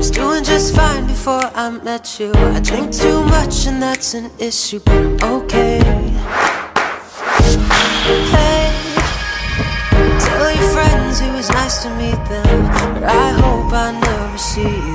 was doing just fine before I met you. I drink too much and that's an issue, but I'm okay. Hey, tell your friends it was nice to meet them, but I hope I never see you.